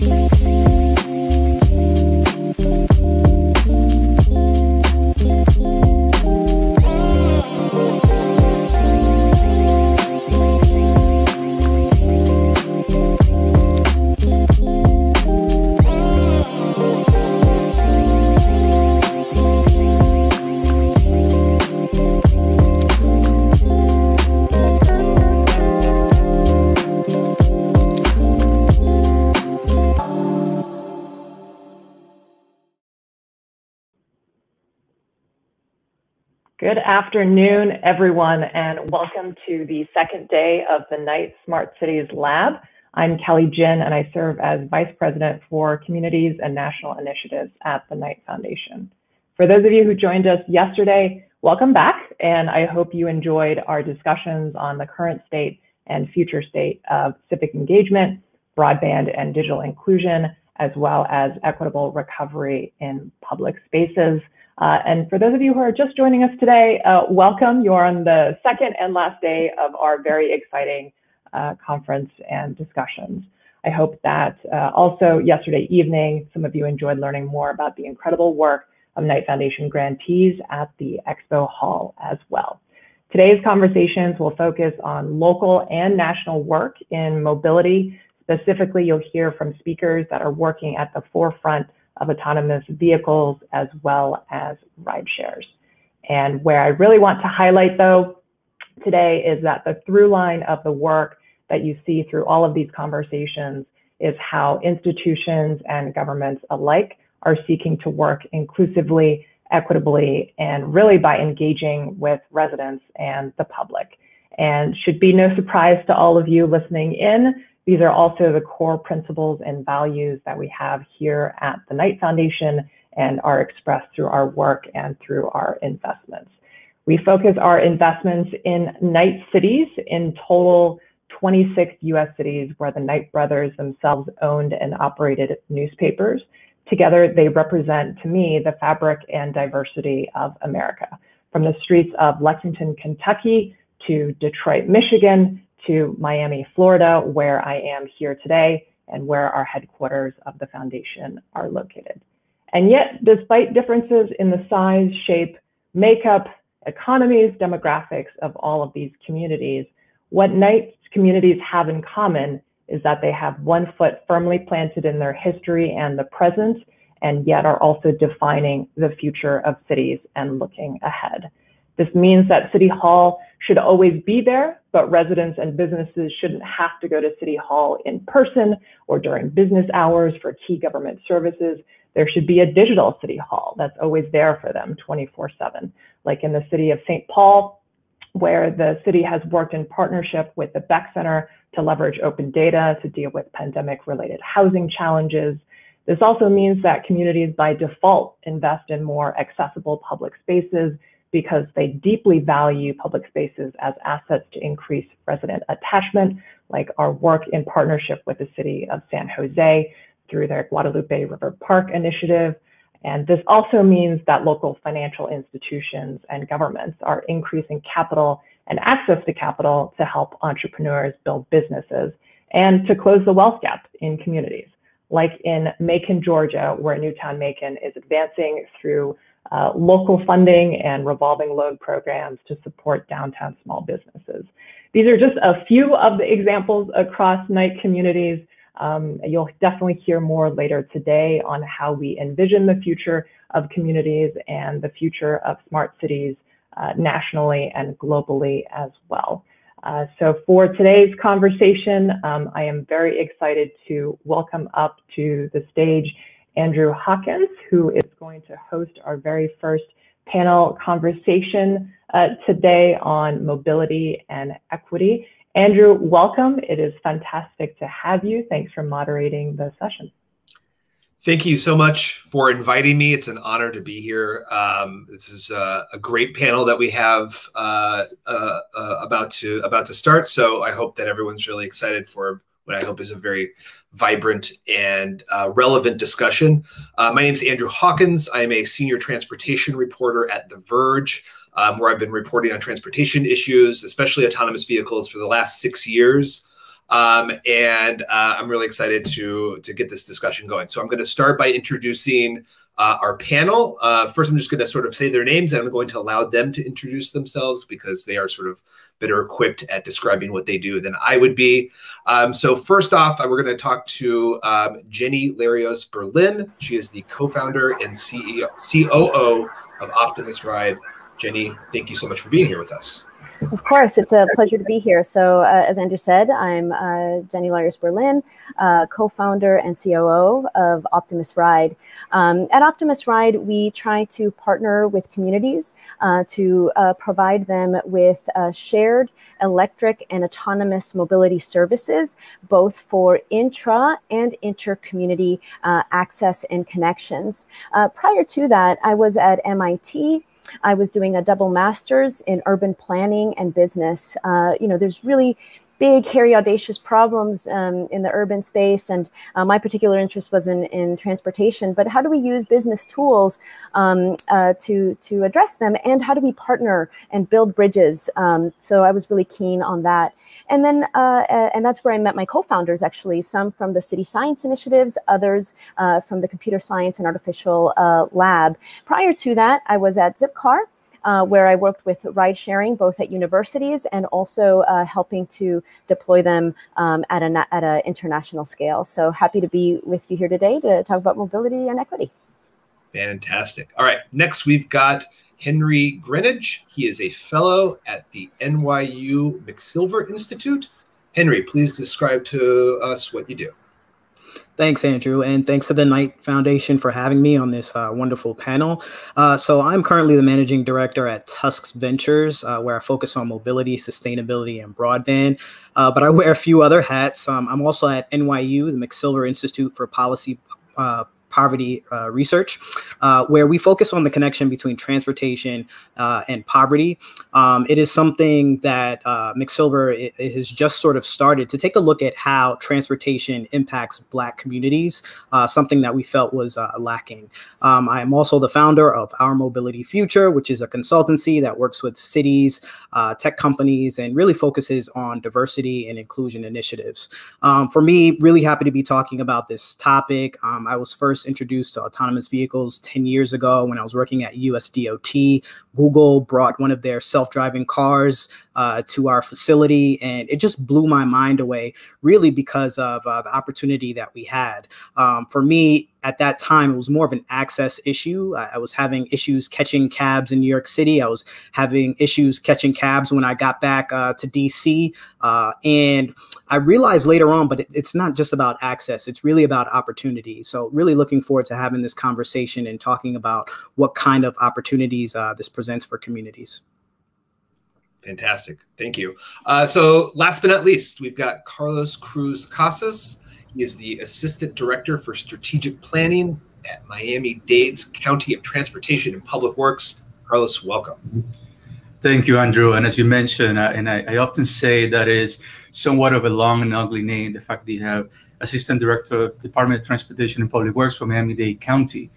Bye. Afternoon, everyone, and welcome to the second day of the Knight Smart Cities Lab. I'm Kelly Jin, and I serve as Vice President for Communities and National Initiatives at the Knight Foundation. For those of you who joined us yesterday, welcome back, and I hope you enjoyed our discussions on the current state and future state of civic engagement, broadband and digital inclusion, as well as equitable recovery in public spaces. Uh, and for those of you who are just joining us today, uh, welcome. You're on the second and last day of our very exciting uh, conference and discussions. I hope that uh, also yesterday evening, some of you enjoyed learning more about the incredible work of Knight Foundation grantees at the Expo Hall as well. Today's conversations will focus on local and national work in mobility. Specifically, you'll hear from speakers that are working at the forefront of autonomous vehicles as well as ride shares. And where I really want to highlight though today is that the through line of the work that you see through all of these conversations is how institutions and governments alike are seeking to work inclusively, equitably, and really by engaging with residents and the public. And should be no surprise to all of you listening in these are also the core principles and values that we have here at the Knight Foundation and are expressed through our work and through our investments. We focus our investments in Knight cities in total 26 US cities where the Knight brothers themselves owned and operated newspapers. Together, they represent to me the fabric and diversity of America. From the streets of Lexington, Kentucky to Detroit, Michigan, to Miami, Florida, where I am here today and where our headquarters of the foundation are located. And yet, despite differences in the size, shape, makeup, economies, demographics of all of these communities, what Knight's communities have in common is that they have one foot firmly planted in their history and the present, and yet are also defining the future of cities and looking ahead. This means that City Hall should always be there, but residents and businesses shouldn't have to go to City Hall in person or during business hours for key government services. There should be a digital City Hall that's always there for them 24 7, like in the city of St. Paul, where the city has worked in partnership with the Beeck Center to leverage open data to deal with pandemic related housing challenges. This also means that communities by default invest in more accessible public spaces because they deeply value public spaces as assets to increase resident attachment, like our work in partnership with the city of San Jose through their Guadalupe River Park initiative. And this also means that local financial institutions and governments are increasing capital and access to capital to help entrepreneurs build businesses and to close the wealth gap in communities. Like in Macon, Georgia, where Newtown Macon is advancing through uh, local funding and revolving loan programs to support downtown small businesses. These are just a few of the examples across Knight communities. Um, you'll definitely hear more later today on how we envision the future of communities and the future of smart cities uh, nationally and globally as well. Uh, so for today's conversation, um, I am very excited to welcome up to the stage Andrew Hawkins, who is going to host our very first panel conversation uh, today on mobility and equity. Andrew, welcome. It is fantastic to have you. Thanks for moderating the session. Thank you so much for inviting me. It's an honor to be here. Um, this is a, a, great panel that we have uh, uh, uh, about to about to start. So I hope that everyone's really excited for what I hope is a very vibrant and uh, relevant discussion. Uh, my name is Andrew Hawkins. I am a senior transportation reporter at The Verge, um, where I've been reporting on transportation issues, especially autonomous vehicles, for the last six years. Um, and uh, I'm really excited to, to get this discussion going. So I'm going to start by introducing uh, our panel. Uh, first, I'm just going to sort of say their names and I'm going to allow them to introduce themselves because they are sort of better equipped at describing what they do than I would be. Um, so first off, we're going to talk to um, Jenny Larios Berlin. She is the co-founder and CEO, COO of Optimus Ride. Jenny, thank you so much for being here with us. Of course, it's a pleasure to be here. So, uh, as Andrew said, I'm uh, Jenny Larios Berlin, uh, co founder and COO of Optimus Ride. Um, at Optimus Ride, we try to partner with communities uh, to uh, provide them with uh, shared electric and autonomous mobility services, both for intra and inter community access and connections. prior to that, I was at MIT. I was doing a double master's in urban planning and business. Uh, you know, there's really big, hairy, audacious problems um, in the urban space. And uh, my particular interest was in, in transportation. But how do we use business tools um, uh, to, to address them? And how do we partner and build bridges? Um, so I was really keen on that. And then, uh, and that's where I met my co-founders, actually, some from the City Science Initiatives, others uh, from the Computer Science and Artificial uh, Lab. Prior to that, I was at Zipcar uh, where I worked with ride sharing both at universities and also uh, helping to deploy them um, at an at an international scale. So happy to be with you here today to talk about mobility and equity. Fantastic. All right, next we've got Henry Greenidge. He is a fellow at the NYU McSilver Institute. Henry, please describe to us what you do. Thanks, Andrew, and thanks to the Knight Foundation for having me on this uh, wonderful panel. Uh, so, I'm currently the managing director at Tusks Ventures, uh, where I focus on mobility, sustainability, and broadband. Uh, but I wear a few other hats. Um, I'm also at NYU, the McSilver Institute for Policy uh, poverty uh, research, uh, where we focus on the connection between transportation uh, and poverty. Um, it is something that uh, McSilver it, it has just sort of started to take a look at how transportation impacts Black communities, uh, something that we felt was lacking. Um, I am also the founder of Our Mobility Future, which is a consultancy that works with cities, tech companies, and really focuses on diversity and inclusion initiatives. Um, for me, really happy to be talking about this topic. Um, I was first introduced to autonomous vehicles 10 years ago when I was working at USDOT. Google brought one of their self driving cars uh, to our facility, and it just blew my mind away, really, because of uh, the opportunity that we had. Um, for me, at that time, it was more of an access issue. I, I, was having issues catching cabs in New York City. I was having issues catching cabs when I got back uh, to DC. Uh, and I realized later on, but it, it's not just about access, it's really about opportunity. So, really looking forward to having this conversation and talking about what kind of opportunities uh, this presents for communities. Fantastic. Thank you. Uh, so, last but not least, we've got Carlos Cruz Casas. He is the Assistant Director for Strategic Planning at Miami Dade's County of Transportation and Public Works. Carlos, welcome. Thank you, Andrew. And as you mentioned, uh, and I, I, often say that is somewhat of a long and ugly name, the fact that you have Assistant Director of Department of Transportation and Public Works for Miami-Dade County.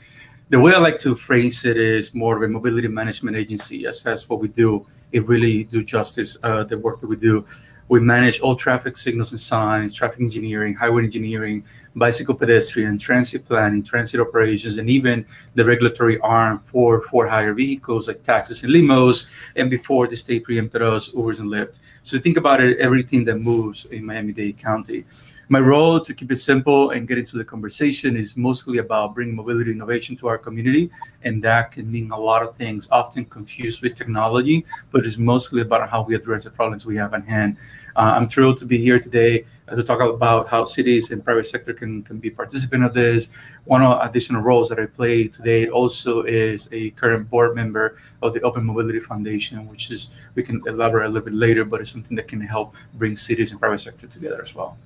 The way I like to phrase it is more of a mobility management agency. Yes, that's what we do. It really do justice uh, the work that we do. We manage all traffic signals and signs, traffic engineering, highway engineering, bicycle pedestrian, transit planning, transit operations, and even the regulatory arm for for hire vehicles like taxis and limos. And before the state preempted us, Ubers and Lyft. So think about it, everything that moves in Miami-Dade County. My role, to keep it simple and get into the conversation, is mostly about bringing mobility innovation to our community. And that can mean a lot of things, often confused with technology, but it's mostly about how we address the problems we have at hand. Uh, I'm thrilled to be here today uh, to talk about how cities and private sector can, can be participant of this. One of additional roles that I play today also is a current board member of the Open Mobility Foundation, which is, we can elaborate a little bit later, but it's something that can help bring cities and private sector together as well.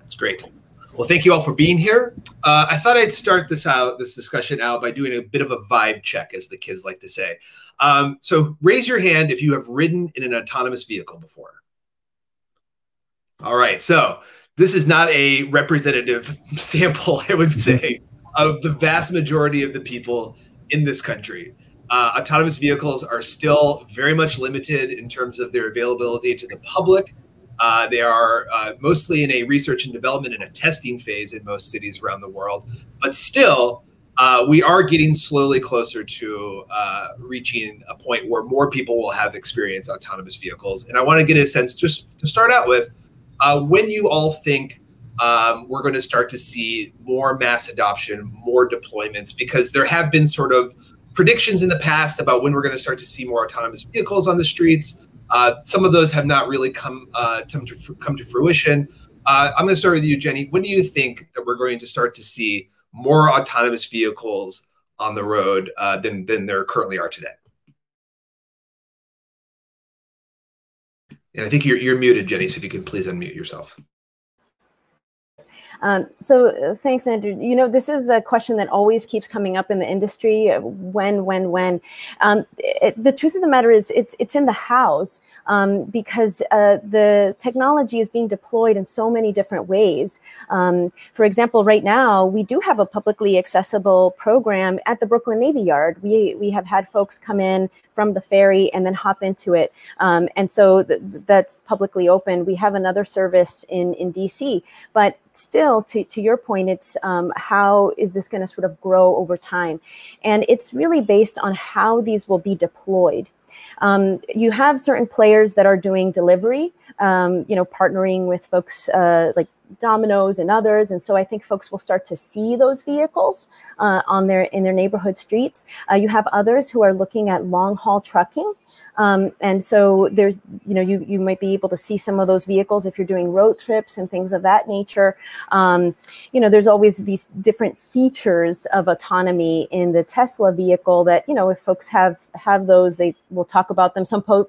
That's great. Well, thank you all for being here. Uh, I thought I'd start this out, this discussion out by doing a bit of a vibe check, as the kids like to say. Um, so raise your hand if you have ridden in an autonomous vehicle before. All right. So this is not a representative sample, I would say, of the vast majority of the people in this country. Uh, autonomous vehicles are still very much limited in terms of their availability to the public Uh, they are uh, mostly in a research and development and a testing phase in most cities around the world, but still, uh, we are getting slowly closer to uh, reaching a point where more people will have experience autonomous vehicles. And I want to get a sense, just to start out with, uh, when you all think um, we're going to start to see more mass adoption, more deployments, because there have been sort of predictions in the past about when we're going to start to see more autonomous vehicles on the streets. Uh, some of those have not really come uh, come to come to fruition. Uh, I'm going to start with you, Jenny. When do you think that we're going to start to see more autonomous vehicles on the road uh, than than there currently are today? And I think you're you're muted, Jenny. So if you can please unmute yourself. Um, so uh, thanks, Andrew. You know, this is a question that always keeps coming up in the industry. Uh, when, when, when? Um, it, the truth of the matter is, it's it's in the house um, because uh, the technology is being deployed in so many different ways. Um, for example, right now we do have a publicly accessible program at the Brooklyn Navy Yard. We we have had folks come in from the ferry and then hop into it, um, and so th that's publicly open. We have another service in in DC, but still, to, to your point, it's um, how is this going to sort of grow over time? And it's really based on how these will be deployed. Um, you have certain players that are doing delivery, um, you know, partnering with folks uh, like Domino's and others, and so I think folks will start to see those vehicles uh, on their in their neighborhood streets. Uh, you have others who are looking at long haul trucking, um, and so there's, you know, you, you might be able to see some of those vehicles if you're doing road trips and things of that nature. Um, you know, there's always these different features of autonomy in the Tesla vehicle that, you know, if folks have have those, they will talk about them. Some po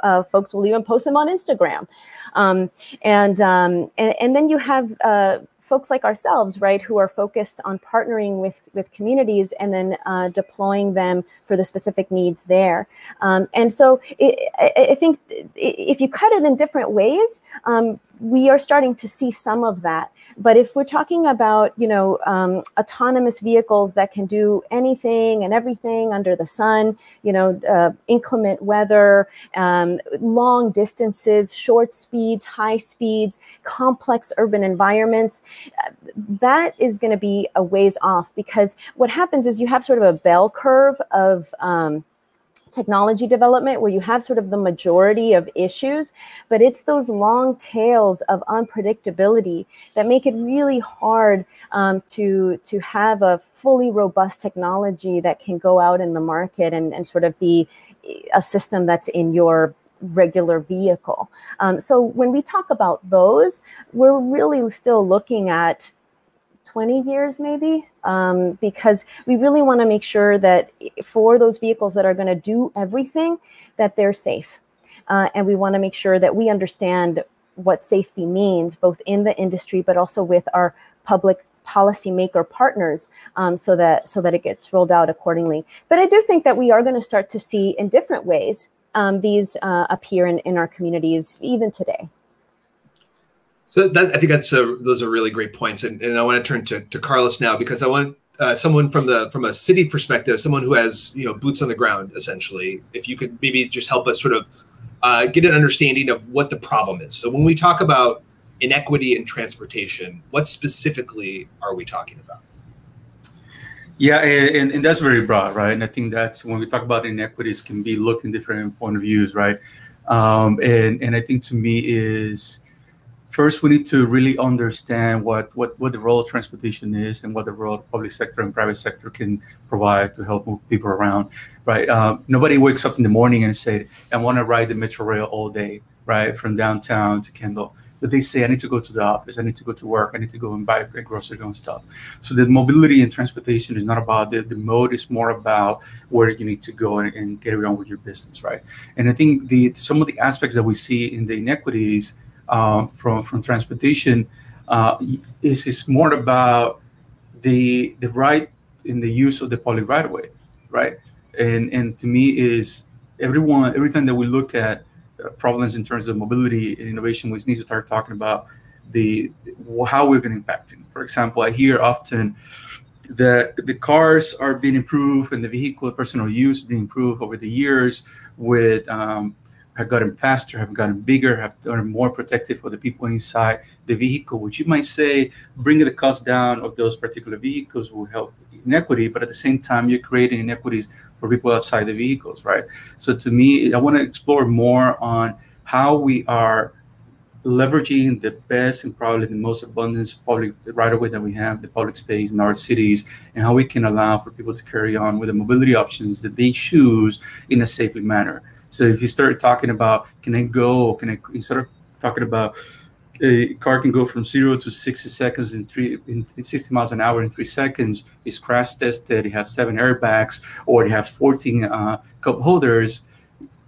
uh, folks will even post them on Instagram. Um, and, um, and, and then you have uh, folks like ourselves, right, who are focused on partnering with, with communities and then uh, deploying them for the specific needs there. Um, and so it, I, I, think if you cut it in different ways, um, we are starting to see some of that. But if we're talking about, you know, um, autonomous vehicles that can do anything and everything under the sun, you know, uh, inclement weather, um, long distances, short speeds, high speeds, complex urban environments, uh, that is going to be a ways off because what happens is you have sort of a bell curve of um, technology development where you have sort of the majority of issues, but it's those long tails of unpredictability that make it really hard um, to, to have a fully robust technology that can go out in the market and, and sort of be a system that's in your regular vehicle. Um, so when we talk about those, we're really still looking at 20 years maybe um, because we really want to make sure that for those vehicles that are going to do everything that they're safe. Uh, and we want to make sure that we understand what safety means both in the industry but also with our public policymaker partners um, so that so that it gets rolled out accordingly. But i do think that we are going to start to see in different ways um, these uh, appear in, in our communities even today so that, I think that's a, those are really great points, and, and I want to turn to, to Carlos now because I want uh, someone from the from a city perspective, someone who has you know boots on the ground, essentially. If you could maybe just help us sort of uh, get an understanding of what the problem is. So when we talk about inequity in transportation, what specifically are we talking about? Yeah, and, and that's very broad, right? And I think that's when we talk about inequities, can be looked in different point of views, right? Um, and and I think to me is first we need to really understand what, what, what the role of transportation is and what the role of public sector and private sector can provide to help move people around, right? Um, nobody wakes up in the morning and say, I want to ride the Metro Rail all day, right? From downtown to Kendall. But they say, I need to go to the office, I need to go to work, I need to go and buy groceries and stuff. So the mobility and transportation is not about the, the mode, it's more about where you need to go and, and get around with your business, right? And I think the some of the aspects that we see in the inequities uh, from from transportation uh, is is more about the the right in the use of the public right of way, right? And and to me is everyone everything that we look at uh, problems in terms of mobility and innovation, we need to start talking about the how we're going to impact it. For example, I hear often that the cars are being improved and the vehicle personal use being improved over the years with um, have gotten faster, have gotten bigger, have gotten more protective for the people inside the vehicle, which you might say bringing the cost down of those particular vehicles will help inequity, but at the same time, you're creating inequities for people outside the vehicles, right? So to me, I want to explore more on how we are leveraging the best and probably the most abundance public right away that we have, the public space in our cities, and how we can allow for people to carry on with the mobility options that they choose in a safely manner. So if you start talking about can I go, can I instead of talking about a car can go from zero to 60 seconds in three in, in 60 miles an hour in three seconds. It's crash tested. It has seven airbags, or it has 14 uh, cup holders.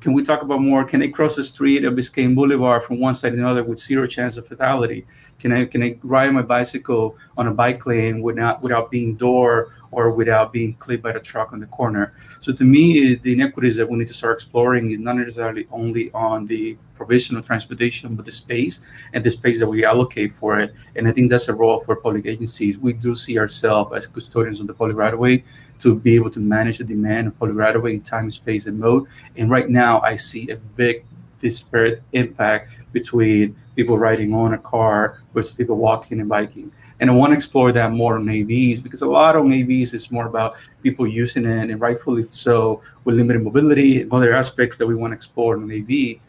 Can we talk about more? Can they cross the street of Biscayne Boulevard from one side to another with zero chance of fatality? Can I can I ride my bicycle on a bike lane without without being door or without being clipped by the truck on the corner? So to me, eh, the inequities that we need to start exploring is not necessarily only on the provision of transportation, but the space and the space that we allocate for it. And I think that's a role for public agencies. We do see ourselves as custodians of the public right of way to be able to manage the demand of public right of way in time, space, and mode. And right now, I see a big disparate impact between people riding on a car versus people walking and biking. And I want to explore that more on AVs because a lot of AVs is more about people using it, and rightfully so, with limited mobility and other aspects that we want to explore on AV.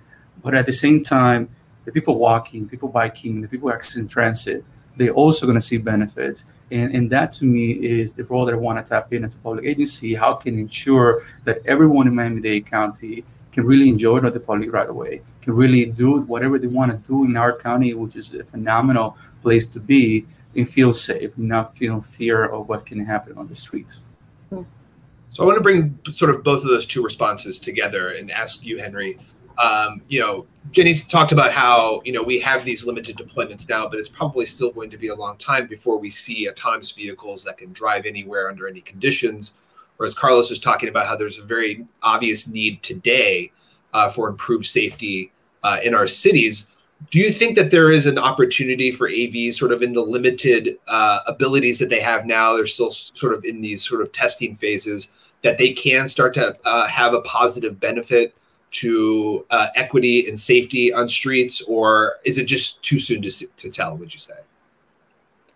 But at the same time, the people walking, people biking, the people accessing transit, they're also going to see benefits. And, and that to me is the role that I want to tap in as a public agency. How can ensure that everyone in Miami-Dade County can really enjoy the public right away, can really do whatever they want to do in our county, which is a phenomenal place to be, and feel safe, not feel fear of what can happen on the streets. So I want to bring sort of both of those two responses together and ask you, Henry. Um, you know, Jenny's talked about how you know we have these limited deployments now, but it's probably still going to be a long time before we see autonomous vehicles that can drive anywhere under any conditions. Whereas Carlos was talking about how there's a very obvious need today uh, for improved safety uh, in our cities. Do you think that there is an opportunity for AVs sort of in the limited uh, abilities that they have now? They're still sort of in these sort of testing phases that they can start to uh, have a positive benefit to uh, equity and safety on streets, or is it just too soon to, to tell, would you say?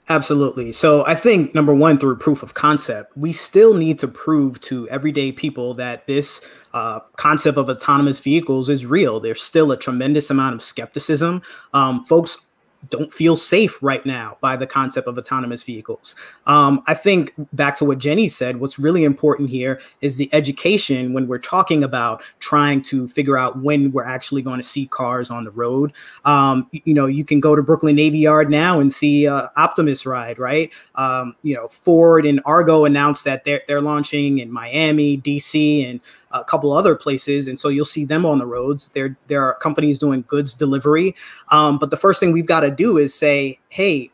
Absolutely. So I think number one, through proof of concept, we still need to prove to everyday people that this uh, concept of autonomous vehicles is real. There's still a tremendous amount of skepticism. Um, folks don't feel safe right now by the concept of autonomous vehicles. Um, I think back to what Jenny said, what's really important here is the education when we're talking about trying to figure out when we're actually going to see cars on the road. Um, you, you, know, you can go to Brooklyn Navy Yard now and see uh, Optimus ride, right? Um, you know, Ford and Argo announced that they're, they're launching in Miami, DC, and a couple other places, and so you'll see them on the roads. There, there are companies doing goods delivery, um, but the first thing we've got to do is say, "Hey,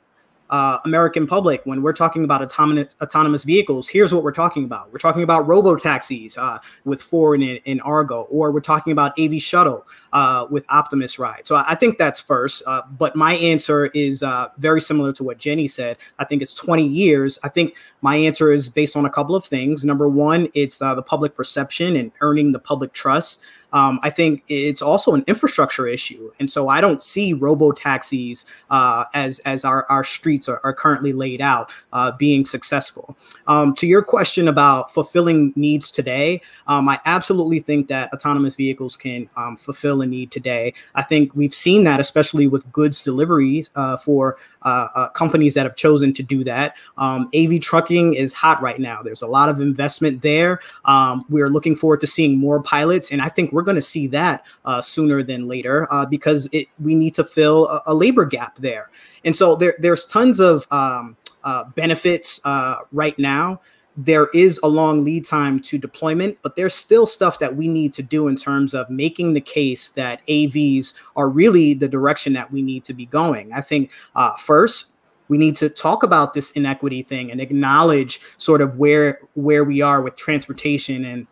uh, American public, when we're talking about autonomous autonomous vehicles, here's what we're talking about. We're talking about robo taxis uh, with Ford and, Argo, or we're talking about AV shuttle uh, with Optimus Ride. So I think that's first. Uh, but my answer is uh, very similar to what Jenny said. I think it's 20 years. I think my answer is based on a couple of things. Number one, it's uh, the public perception and earning the public trust um, I think it's also an infrastructure issue. And so I don't see robo taxis uh, as, as our, our streets are, are currently laid out uh, being successful. Um, to your question about fulfilling needs today, um, I absolutely think that autonomous vehicles can um, fulfill a need today. I think we've seen that, especially with goods deliveries uh, for uh, uh, companies that have chosen to do that. Um, AV trucking is hot right now. There's a lot of investment there. Um, we're looking forward to seeing more pilots, and I think we're going to see that uh, sooner than later uh, because it, we need to fill a, a, labor gap there. And so there, there's tons of um, uh, benefits uh, right now there is a long lead time to deployment, but there's still stuff that we need to do in terms of making the case that AVs are really the direction that we need to be going. I think uh, first, we need to talk about this inequity thing and acknowledge sort of where where we are with transportation and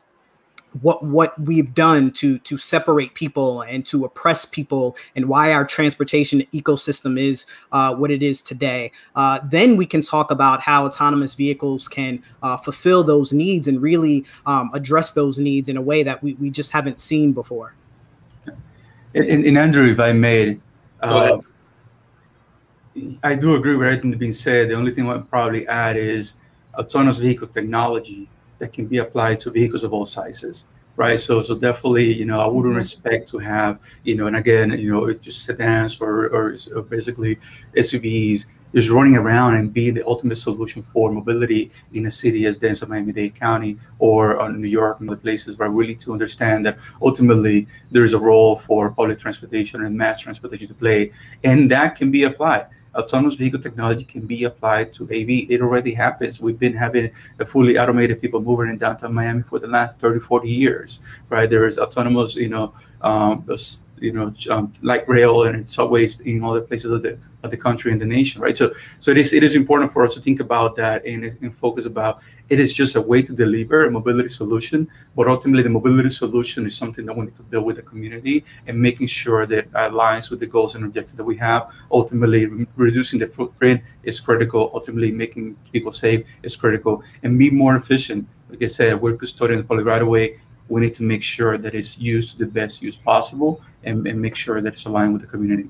what what we've done to to separate people and to oppress people and why our transportation ecosystem is uh, what it is today. Uh, then we can talk about how autonomous vehicles can uh, fulfill those needs and really um, address those needs in a way that we, we just haven't seen before. And, and Andrew, if I may, uh, I do agree with everything that's been said. The only thing I would probably add is autonomous vehicle technology that can be applied to vehicles of all sizes right? So, so definitely, you know, I wouldn't mm-hmm. expect to have, you know, and again, you know, just sedans or, or, or basically SUVs is running around and be the ultimate solution for mobility in a city as dense as Miami-Dade County or uh, New York and other places where really to understand that ultimately there is a role for public transportation and mass transportation to play, and that can be applied autonomous vehicle technology can be applied to AV. It already happens. We've been having a fully automated people moving in downtown Miami for the last 30, 40 years, right? There is autonomous, you know, um, you know, um, light rail and subways in other places of the of the country and the nation, right? So, so it is it is important for us to think about that and, and focus about it is just a way to deliver a mobility solution, but ultimately the mobility solution is something that we need to build with the community and making sure that aligns with the goals and objectives that we have. Ultimately, re- reducing the footprint is critical. Ultimately, making people safe is critical, and be more efficient. Like I said, we're custodian of the public right away we need to make sure that it's used to the best use possible and, and make sure that it's aligned with the community.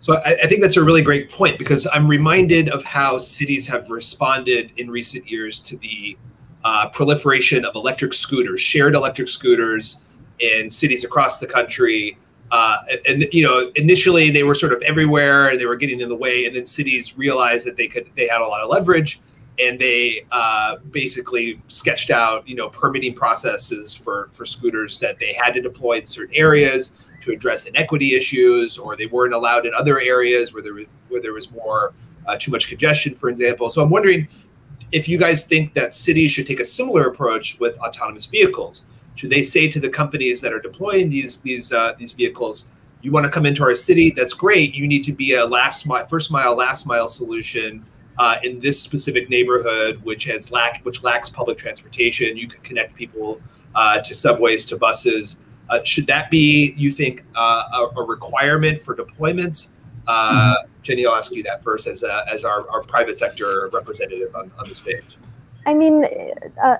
So I, I, think that's a really great point because I'm reminded of how cities have responded in recent years to the uh, proliferation of electric scooters, shared electric scooters in cities across the country. Uh, and you know, initially they were sort of everywhere and they were getting in the way, and then cities realized that they could they had a lot of leverage and they uh, basically sketched out you know permitting processes for for scooters that they had to deploy in certain areas to address inequity issues or they weren't allowed in other areas where there was where there was more uh, too much congestion for example so i'm wondering if you guys think that cities should take a similar approach with autonomous vehicles should they say to the companies that are deploying these these uh, these vehicles you want to come into our city that's great you need to be a last mile first mile last mile solution uh, in this specific neighborhood, which has lack which lacks public transportation. You could connect people uh, to subways, to buses. Uh, should that be, you think, uh, a, a, requirement for deployments? Uh, mm-hmm. Jenny, I'll ask you that first as, a, as our, our private sector representative on, on the stage. I mean, uh,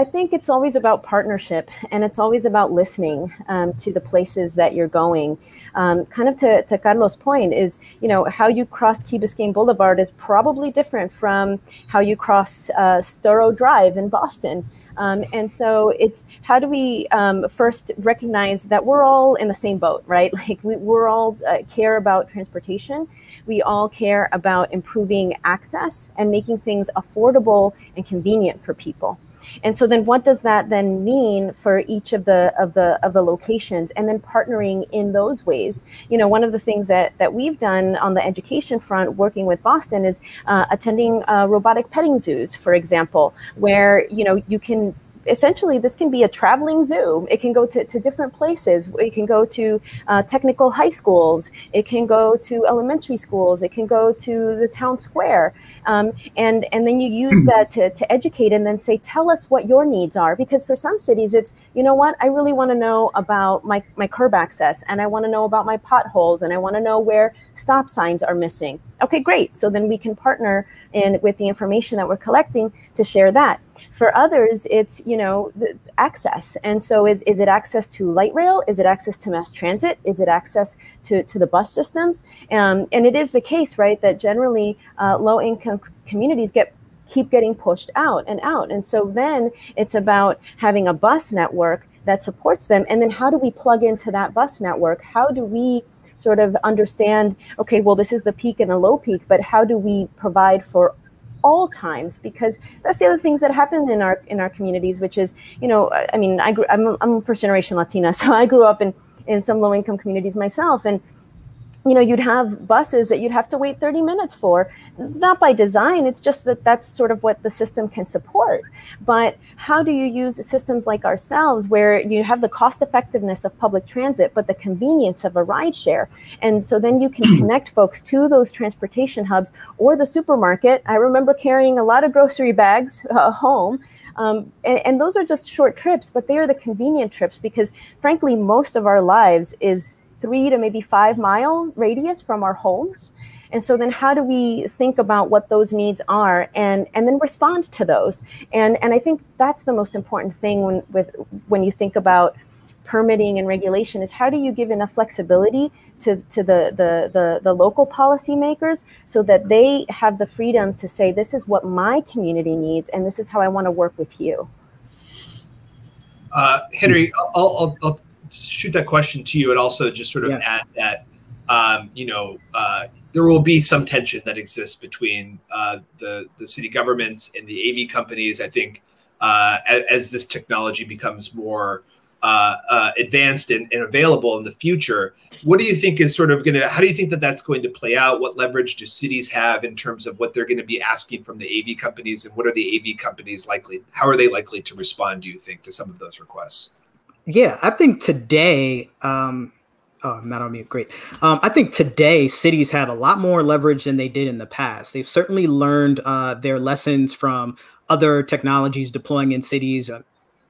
I think it's always about partnership and it's always about listening um, to the places that you're going. Um, kind of to, to Carlos' point is, you know, how you cross Key Biscayne Boulevard is probably different from how you cross uh, Storrow Drive in Boston. Um, and so it's how do we um, first recognize that we're all in the same boat, right? Like we, we're all uh, care about transportation. We all care about improving access and making things affordable and convenient for people. And so then what does that then mean for each of the of the of the locations and then partnering in those ways? You know, one of the things that that we've done on the education front working with Boston is uh, attending uh, robotic petting zoos, for example, where you know you can essentially this can be a traveling zoo. It can go to, to different places. It can go to uh, technical high schools. It can go to elementary schools. It can go to the town square. Um, and and then you use that to, to educate and then say tell us what your needs are. Because for some cities it's you know what? I really want to know about my, my curb access and i want to know about my potholes and i want to know where stop signs are missing okay great so then we can partner in with the information that we're collecting to share that for others, it's you know access, and so is is it access to light rail? Is it access to mass transit? Is it access to to the bus systems? Um, and it is the case, right, that generally uh, low income communities get keep getting pushed out and out, and so then it's about having a bus network that supports them, and then how do we plug into that bus network? How do we sort of understand okay well this is the peak and a low peak but how do we provide for all times? Because that's the other things that happen in our in our communities which is you know i mean i grew i'm, I'm first generation latina so i grew up in in some low income communities myself and you know you'd have buses that you'd have to wait 30 minutes for. Not by design it's just that that's sort of what the system can support. But how do you use systems like ourselves where you have the cost effectiveness of public transit but the convenience of a ride share? And so then you can connect folks to those transportation hubs or the supermarket. I remember carrying a lot of grocery bags uh, home. Um, and, and those are just short trips but they are the convenient trips because frankly most of our lives is three to maybe five miles radius from our homes. And so then how do we think about what those needs are and, and then respond to those? And, and I think that's the most important thing when, with, when you think about permitting and regulation is how do you give enough flexibility to, to the, the, the, the local policymakers so that they have the freedom to say, this is what my community needs and this is how I want to work with you? Uh, Henry, I'll, I'll, I'll, shoot that question to you and also just sort of yeah. add that, um, you know, uh, there will be some tension that exists between uh, the, the city governments and the AV companies. I think uh, as, as, this technology becomes more uh, uh, advanced and, and, available in the future. What do you think is sort of going to, how do you think that that's going to play out? What leverage do cities have in terms of what they're going to be asking from the AV companies and what are the AV companies likely, how are they likely to respond, do you think, to some of those requests? Yeah, I think today, um, Oh, I'm not on mute. Great. Um, I think today cities have a lot more leverage than they did in the past. They've certainly learned uh, their lessons from other technologies deploying in cities. Uh,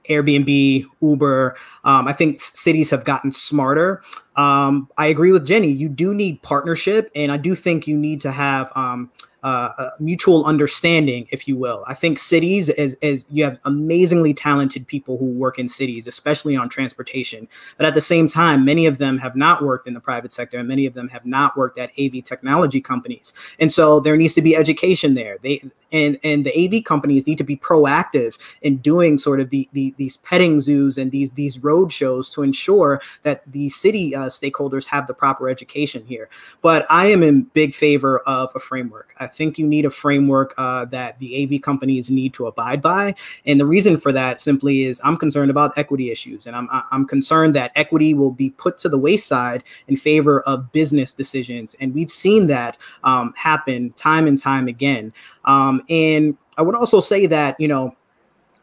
Airbnb, Uber. Um, I think cities have gotten smarter. Um, I agree with Jenny. You do need partnership, and I do think you need to have um, uh, mutual understanding, if you will. I think cities, as, you have amazingly talented people who work in cities, especially on transportation, but at the same time, many of them have not worked in the private sector, and many of them have not worked at AV technology companies, and so there needs to be education there. They and and the AV companies need to be proactive in doing sort of the, the these petting zoos and these these road shows to ensure that the city uh, stakeholders have the proper education here. But I am in big favor of a framework. I think you need a framework uh, that the AV companies need to abide by. And the reason for that simply is I'm concerned about equity issues. And I'm, I'm concerned that equity will be put to the wayside in favor of business decisions. And we've seen that um, happen time and time again. Um, and I would also say that, you know,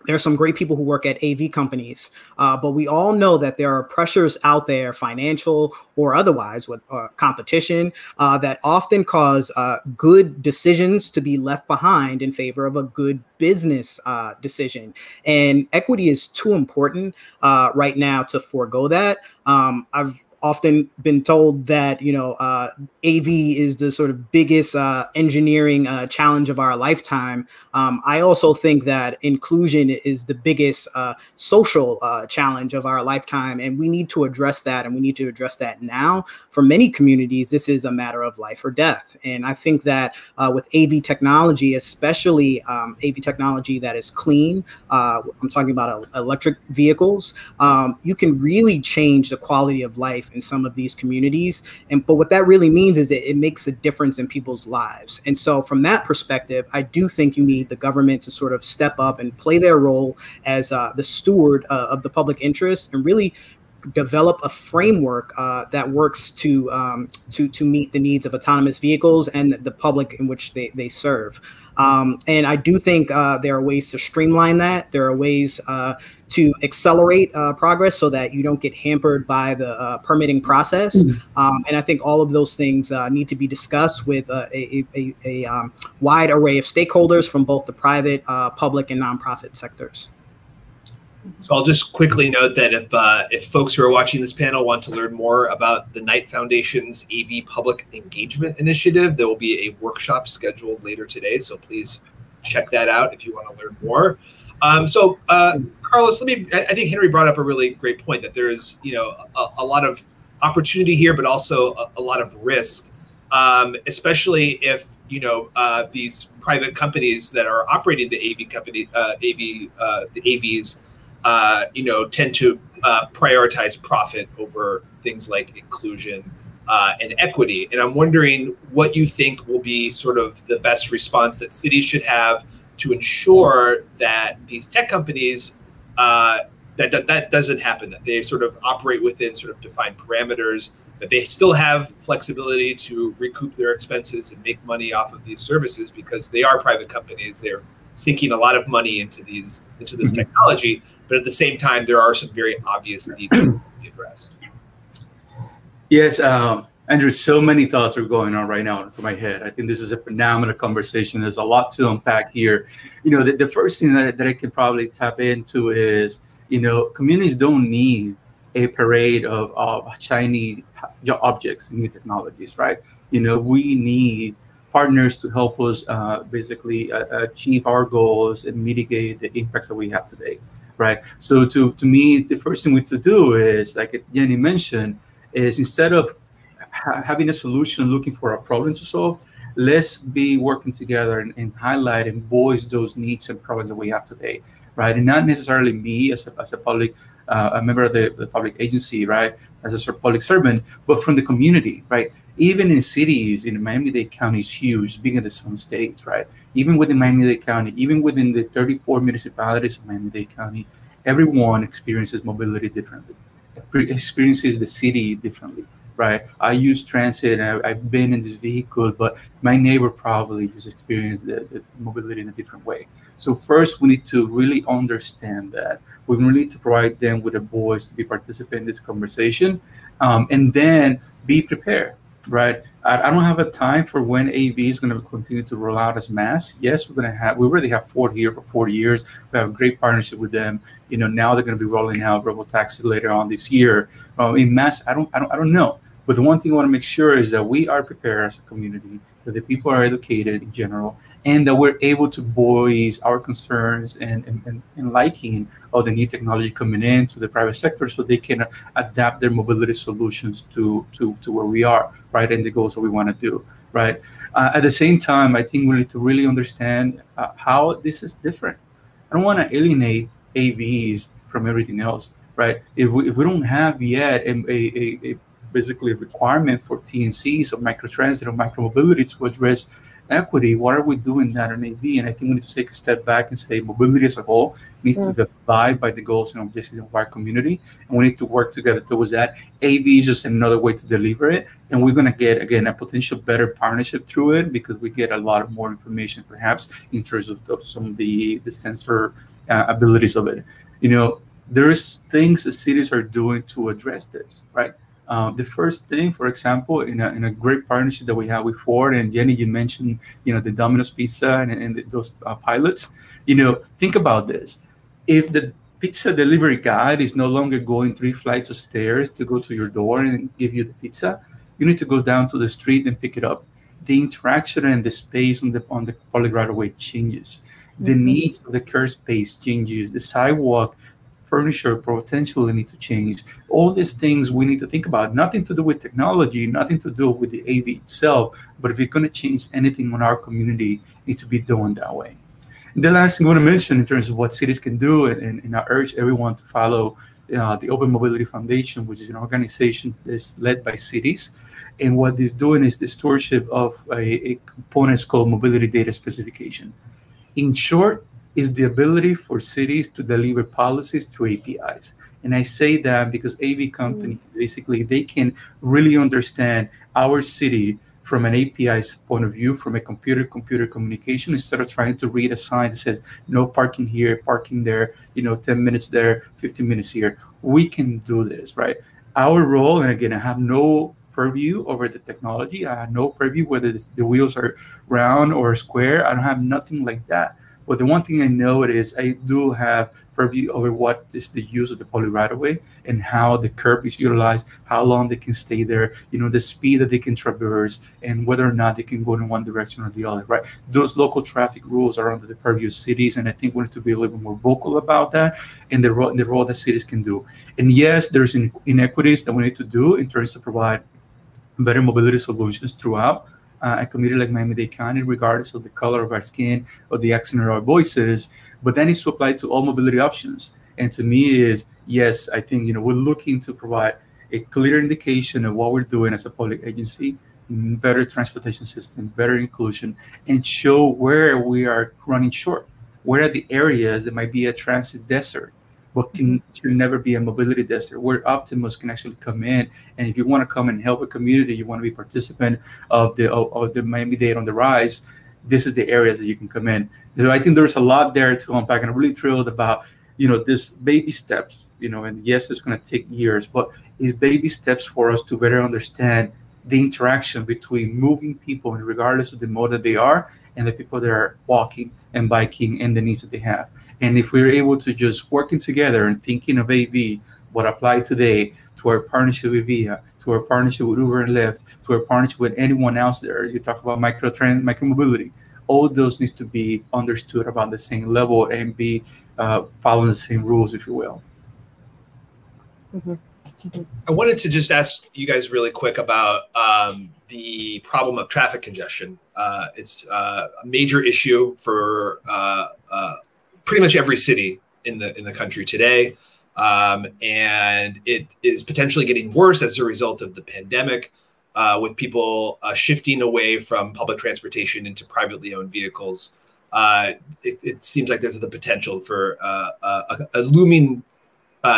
there's some great people who work at AV companies, uh, but we all know that there are pressures out there, financial or otherwise, with uh, competition uh, that often cause uh, good decisions to be left behind in favor of a good business uh, decision. And equity is too important uh, right now to forego that. Um, I've often been told that you know uh, AV is the sort of biggest uh, engineering uh, challenge of our lifetime. Um, I also think that inclusion is the biggest uh, social uh, challenge of our lifetime, and we need to address that, and we need to address that now. For many communities, this is a matter of life or death, and I think that uh, with AV technology, especially um, AV technology that is clean, I'm talking about electric vehicles, um, you can really change the quality of life life in some of these communities. And but what that really means is it, makes a difference in people's lives. And so from that perspective, I do think you need the government to sort of step up and play their role as uh, the steward uh, of the public interest and really develop a framework uh, that works to um, to to meet the needs of autonomous vehicles and the public in which they, they serve. Um, and I do think uh, there are ways to streamline that. There are ways uh, to accelerate uh, progress so that you don't get hampered by the uh, permitting process. Mm-hmm. Um, and I think all of those things uh, need to be discussed with uh, a, a, a um, wide array of stakeholders from both the private, public, and nonprofit sectors. So I'll just quickly note that if uh, if folks who are watching this panel want to learn more about the Knight Foundation's AV Public Engagement Initiative, there will be a workshop scheduled later today. So please check that out if you want to learn more. Um, so uh, Carlos, let me. I think Henry brought up a really great point that there is you know a, a lot of opportunity here, but also a, a lot of risk, um, especially if you know uh, these private companies that are operating the AV company, uh, AV uh, the AVs uh, you know, tend to uh, prioritize profit over things like inclusion uh, and equity. And I'm wondering what you think will be sort of the best response that cities should have to ensure that these tech companies uh, that that doesn't happen. That they sort of operate within sort of defined parameters. That they still have flexibility to recoup their expenses and make money off of these services because they are private companies. They're sinking a lot of money into these into this mm-hmm. technology, but at the same time, there are some very obvious needs to be addressed. Yes, um, Andrew. So many thoughts are going on right now into my head. I think this is a phenomenal conversation. There's a lot to unpack here. You know, the, the first thing that, that I can probably tap into is, you know, communities don't need a parade of, of shiny objects, new technologies, right? You know, we need partners to help us uh, basically uh, achieve our goals and mitigate the impacts that we have today. right? So to, to me, the first thing we to do is, like Jenny mentioned, is instead of ha having a solution looking for a problem to solve, let's be working together and, and highlight and voice those needs and problems that we have today, right? And not necessarily me as a, as a public, uh, a member of the, the public agency, right, as a public servant, but from the community, right? Even in cities, in Miami-Dade County is huge, being in the some states, right? Even within Miami-Dade County, even within the 34 municipalities of Miami-Dade County, everyone experiences mobility differently, experiences the city differently right? I use transit and I, have been in this vehicle, but my neighbor probably just experienced the, the, mobility in a different way. So first, we need to really understand that. We really need to provide them with a voice to be participant in this conversation, um, and then be prepared, right? I, I, don't have a time for when AV is going to continue to roll out as mass. Yes, we're going to have. We already have Ford here for 40 years. We have a great partnership with them. You know, now they're going to be rolling out robo taxis later on this year. Um, in mass, I don't, I don't, I don't know but the one thing I want to make sure is that we are prepared as a community, that the people are educated in general, and that we're able to voice our concerns and, and, and liking of the new technology coming in to the private sector so they can adapt their mobility solutions to, to, to where we are, right, and the goals that we want to do, right? Uh, at the same time, I think we need to really understand uh, how this is different. I don't want to alienate AVs from everything else, right? If we, if we don't have yet a, a, a basically a requirement for TNCs or microtransit or micromobility to address equity. Why are we doing that in AV? And I think we need to take a step back and say mobility as a whole needs mm. to abide by the goals and objectives of our community. And we need to work together towards that. AV is just another way to deliver it. And we're going to get, again, a potential better partnership through it because we get a lot of more information, perhaps, in terms of, of some of the, the sensor uh, abilities of it. You know, there's things the cities are doing to address this, right? Uh, the first thing, for example, in a, in a great partnership that we have with Ford and Jenny, you mentioned, you know, the Domino's Pizza and, and those uh, pilots. You know, think about this. If the pizza delivery guy is no longer going three flights of stairs to go to your door and give you the pizza, you need to go down to the street and pick it up. The interaction and the space on the on the public right of way changes. The mm-hmm. needs of the curb space changes. The sidewalk furniture potentially need to change. All these things we need to think about. Nothing to do with technology, nothing to do with the AV itself. But if you're going to change anything on our community, it needs to be done that way. And the last thing I want to mention in terms of what cities can do, and, and I urge everyone to follow uh, the Open Mobility Foundation, which is an organization that's led by cities. And what it's doing is the stewardship of a, a component called mobility data specification. In short, is the ability for cities to deliver policies through APIs. And I say that because AV companies mm. basically they can really understand our city from an API's point of view, from a computer-computer communication, instead of trying to read a sign that says no parking here, parking there, you know, 10 minutes there, 15 minutes here. We can do this, right? Our role, and again, I have no purview over the technology. I have no purview whether the wheels are round or square. I don't have nothing like that. But the one thing I know it is I do have purview over what is the use of the public right of way and how the curb is utilized, how long they can stay there, you know, the speed that they can traverse, and whether or not they can go in one direction or the other, right? Those local traffic rules are under the purview of cities, and I think we need to be a little bit more vocal about that and the role, the role that cities can do. And yes, there's inequities that we need to do in terms of provide better mobility solutions throughout uh, a community like Miami-Dade County, regardless of the color of our skin or the accent of our voices. But that needs to apply to all mobility options. And to me, is yes, I think you know we're looking to provide a clear indication of what we're doing as a public agency, better transportation system, better inclusion, and show where we are running short. Where are the areas that might be a transit desert? But can should never be a mobility desert where Optimus can actually come in. And if you want to come and help a community, you want to be participant of the of, of the Miami Dade on the Rise. This is the areas that you can come in. So I think there's a lot there to unpack, and I'm really thrilled about you know this baby steps. You know, and yes, it's going to take years, but it's baby steps for us to better understand the interaction between moving people, regardless of the mode that they are, and the people that are walking and biking and the needs that they have. And if we're able to just working together and thinking of AV, what applied today to our partnership with VIA, to our partnership with Uber and Lyft, to our partnership with anyone else there, you talk about microtransit, micro mobility. all those needs to be understood about the same level and be uh, following the same rules, if you will. Mm-hmm. Mm-hmm. I wanted to just ask you guys really quick about um, the problem of traffic congestion. Uh, it's uh, a major issue for uh, uh, pretty much every city in the in the country today, um, and it is potentially getting worse as a result of the pandemic, uh, with people uh, shifting away from public transportation into privately owned vehicles. It, it, seems like there's the potential for a, a, looming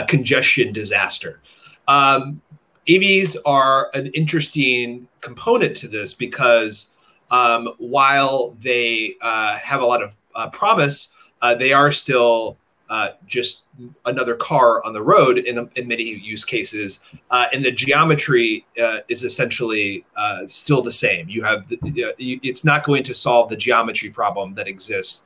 congestion disaster. Um, AVs are an interesting component to this because um, while they uh, have a lot of uh, promise, uh, they are still uh, just another car on the road in, in many use cases. Uh, and the geometry uh, is essentially still the same. You have the, you, it's not going to solve the geometry problem that exists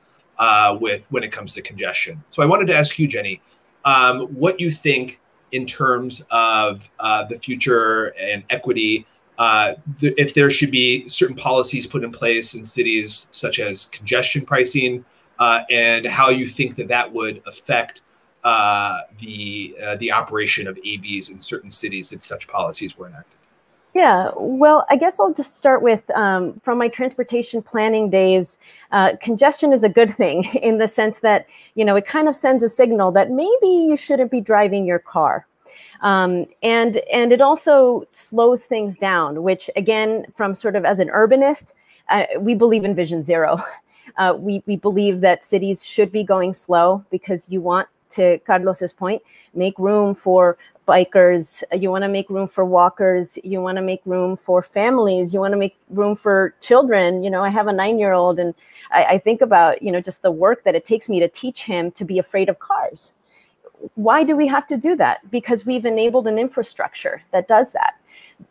with when it comes to congestion. So I wanted to ask you, Jenny, um, what you think in terms of uh, the future and equity. Uh, th- if there should be certain policies put in place in cities, such as congestion pricing, uh, and how you think that that would affect uh, the uh, the operation of AVs in certain cities if such policies were enacted. Yeah, well, I guess I'll just start with um, from my transportation planning days. Uh, congestion is a good thing in the sense that you know it kind of sends a signal that maybe you shouldn't be driving your car, um, and and it also slows things down. Which again, from sort of as an urbanist, uh, we believe in Vision Zero. Uh, we we believe that cities should be going slow because you want to Carlos's point, make room for bikers, you want to make room for walkers, you want to make room for families, you want to make room for children. You know, I have a nine year old and I, I, think about, you know, just the work that it takes me to teach him to be afraid of cars. Why do we have to do that? Because we've enabled an infrastructure that does that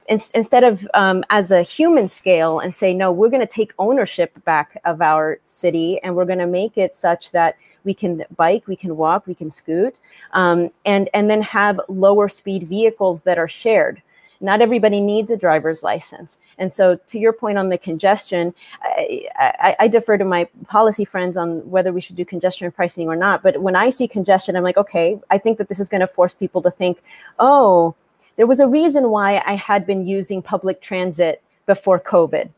in, instead of um, as a human scale and say, no, we're going to take ownership back of our city and we're going to make it such that we can bike, we can walk, we can scoot, um, and, and then have lower speed vehicles that are shared. Not everybody needs a driver's license. And so, to your point on the congestion, I, I, I defer to my policy friends on whether we should do congestion pricing or not. But when I see congestion, I'm like, okay, I think that this is going to force people to think, oh, there was a reason why I had been using public transit before COVID.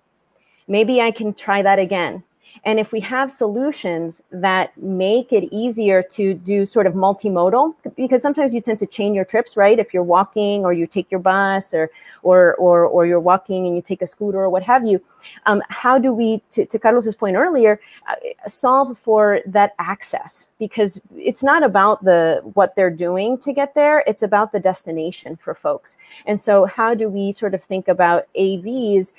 Maybe I can try that again. And if we have solutions that make it easier to do sort of multimodal, because sometimes you tend to chain your trips, right? If you're walking or you take your bus or or or, or you're walking and you take a scooter or what have you, um, how do we, to, to Carlos's point earlier, uh, solve for that access? Because it's not about the what they're doing to get there; it's about the destination for folks. And so, how do we sort of think about AVs?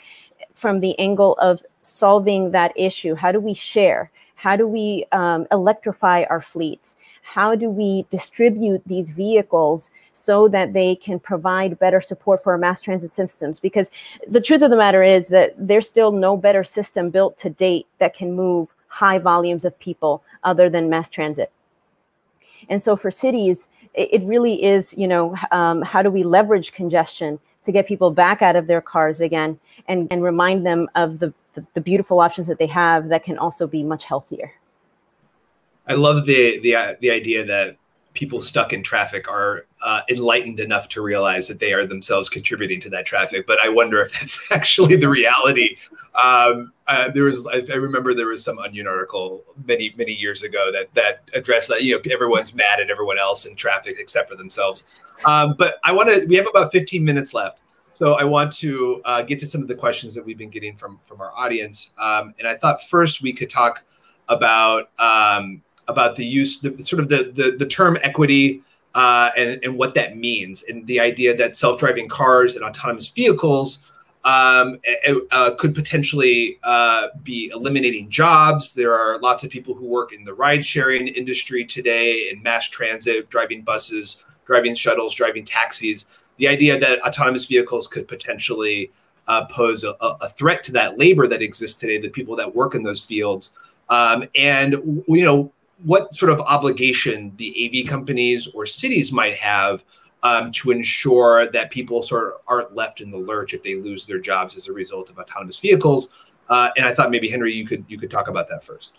From the angle of solving that issue? How do we share? How do we um, electrify our fleets? How do we distribute these vehicles so that they can provide better support for our mass transit systems? Because the truth of the matter is that there's still no better system built to date that can move high volumes of people other than mass transit. And so for cities, it, really is, you know, um, how do we leverage congestion to get people back out of their cars again and, and remind them of the the, the beautiful options that they have that can also be much healthier. I love the the the idea that people stuck in traffic are uh, enlightened enough to realize that they are themselves contributing to that traffic. But I wonder if that's actually the reality. Um, uh, there was, I, I, remember there was some Onion article many, many years ago that that addressed that. You know, everyone's mad at everyone else in traffic except for themselves. Um, but I want to. We have about 15 minutes left. So I want to uh, get to some of the questions that we've been getting from from our audience, um, and I thought first we could talk about um, about the use, the, sort of the the, the term equity uh, and and what that means, and the idea that self driving cars and autonomous vehicles um, uh, could potentially uh, be eliminating jobs. There are lots of people who work in the ride sharing industry today, in mass transit, driving buses, driving shuttles, driving taxis the idea that autonomous vehicles could potentially uh, pose a, a, threat to that labor that exists today, the people that work in those fields, um, and you know what sort of obligation the AV companies or cities might have um, to ensure that people sort of aren't left in the lurch if they lose their jobs as a result of autonomous vehicles. Uh, and I thought maybe Henry, you could you could talk about that first.